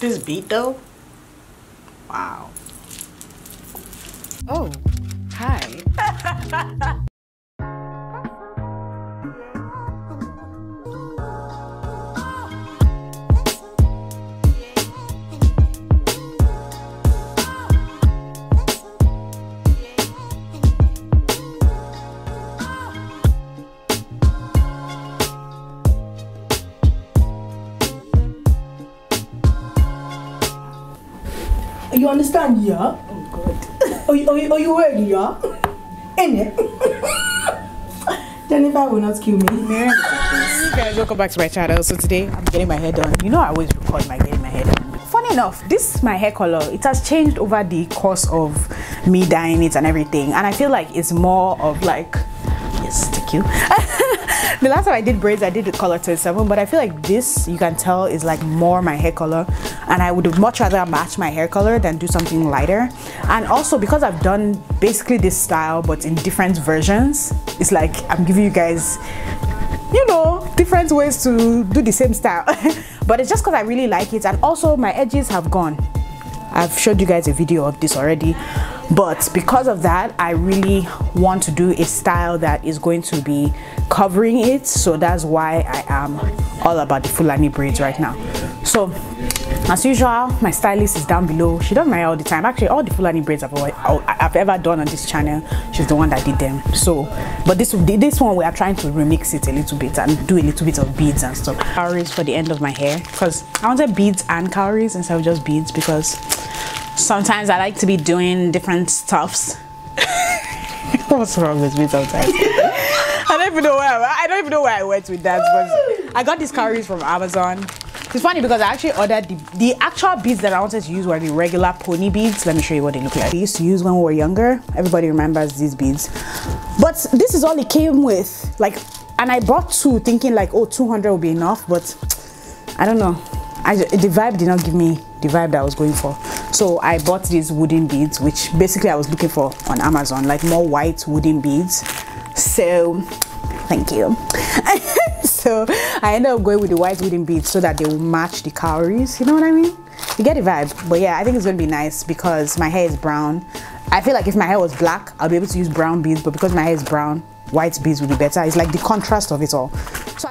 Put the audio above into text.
This beat though? Wow. Oh, hi. You understand, yeah? Oh, God. Are you, are you, are you ready, yeah? In it. Jennifer will not kill me. Hey guys, welcome back to my channel. So today I'm getting my hair done. You know I always record my getting my hair done. Funny enough, this my hair color. It has changed over the course of me dyeing it and everything. And I feel like it's more of like, yes, thank you. the last time I did braids, I did the color 27, but I feel like this, you can tell, is like more my hair color. And I would have much rather match my hair color than do something lighter. And also because I've done basically this style, but in different versions, it's like I'm giving you guys you know different ways to do the same style but it's just because i really like it and also my edges have gone i've showed you guys a video of this already but because of that i really want to do a style that is going to be covering it. So that's why i am all about the fulani braids right now. So as usual my stylist is down below. She does my hair all the time. Actually all the fulani braids I've, I've ever done on this channel she's the one that did them. So but this this one we are trying to remix it a little bit and do a little bit of beads and stuff. Cowries for the end of my hair because i wanted beads and cowries instead of just beads because sometimes i like to be doing different stuffs what's wrong with me sometimes i don't even know where I, I don't even know where i went with that but i got these cowries from amazon it's funny because I actually ordered the, the actual beads that I wanted to use were the regular pony beads. Let me show you what they look like. I used to use when we were younger. Everybody remembers these beads. But this is all it came with. Like, and I bought two thinking like, oh, 200 will be enough. But I don't know. I, the vibe did not give me the vibe that I was going for. So I bought these wooden beads, which basically I was looking for on Amazon, like more white wooden beads. So, thank you. so I ended up going with the white wooden beads so that they will match the cowries. You know what I mean? You get the vibe. But yeah, I think it's gonna be nice because my hair is brown. I feel like if my hair was black, I'll be able to use brown beads, but because my hair is brown, white beads would be better. It's like the contrast of it all. So